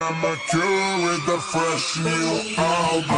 I'm a cure with a fresh new album.